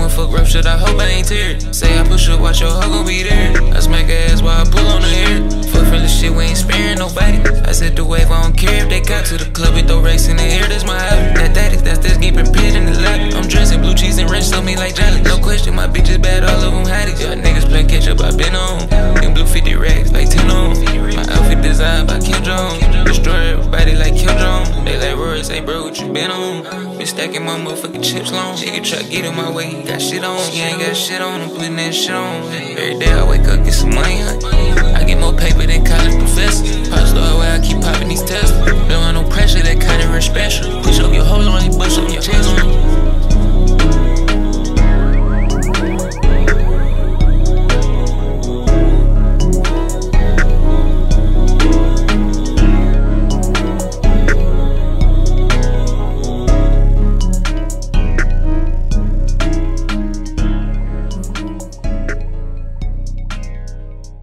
a fuck rough shit, I hope I ain't teared. Say I push up, watch your hoe gon' be there. I smack her ass while I pull on her hair. Fuck friendly shit, we ain't sparing nobody. I said the wave, I don't care if they got to the club, we throw racks in the air, that's my habit. That tactics, that's this game prepared in the lobby. I'm dressing blue cheese and ranch on me like jelly. No question, my bitches bad, all of them had it. Y'all niggas play catch up, I been on. Been on? Been stacking my motherfucking chips long. Nigga try to get in my way, got shit on. He ain't got shit on, I'm putting that shit on. Every day I wake up, get some money?